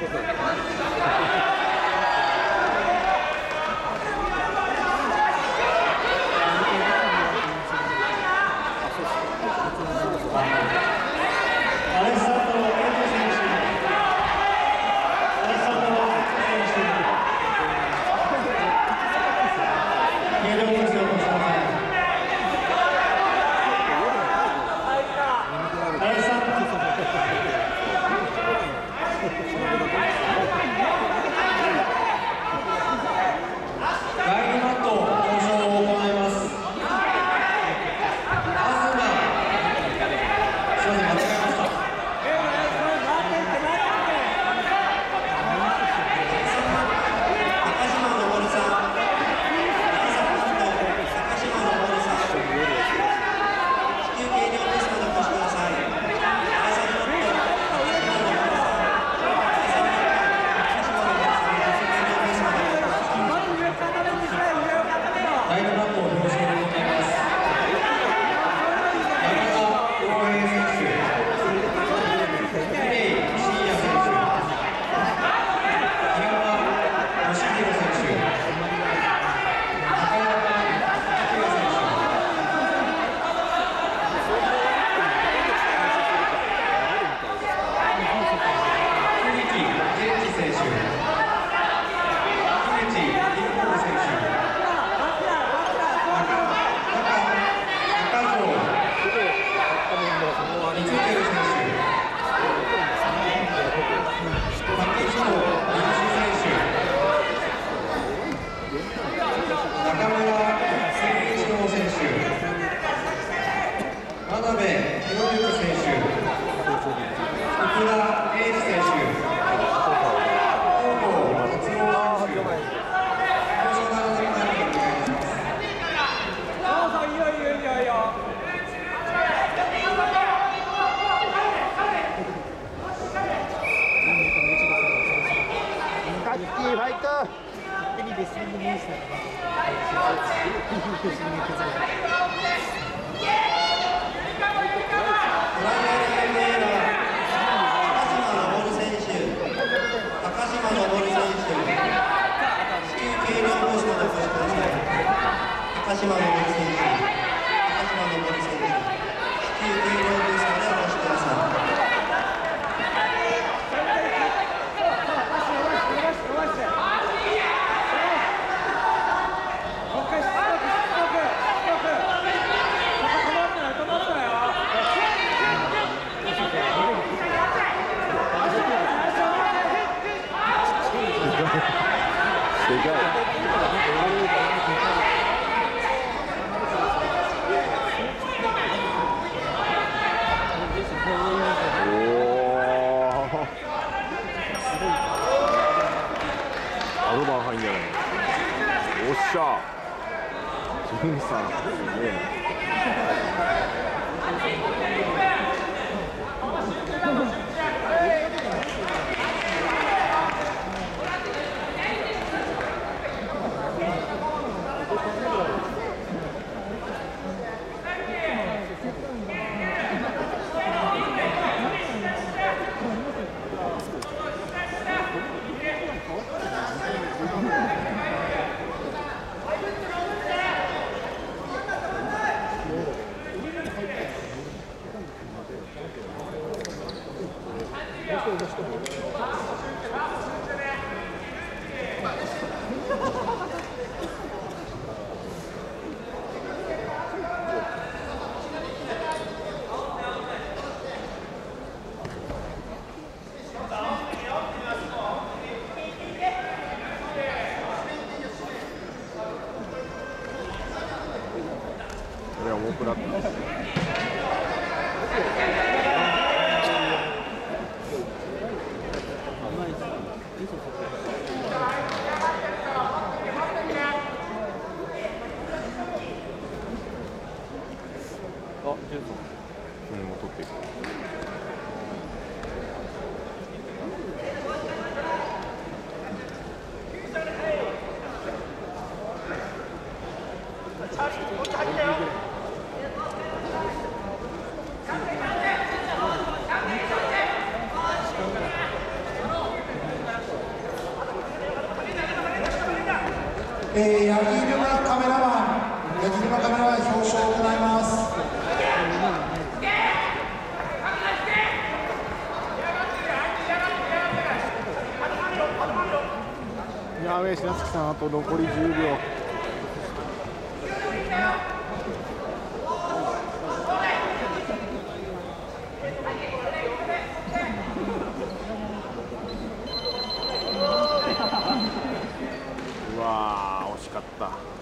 কোথায় ファイト手高島昇選手、至急計量コースまでお越しください。でかい。おっしゃジュンさんすげえ。これは重くなったうんも取っていくえー、ヤギさんあと残り10秒。うわ惜しかった。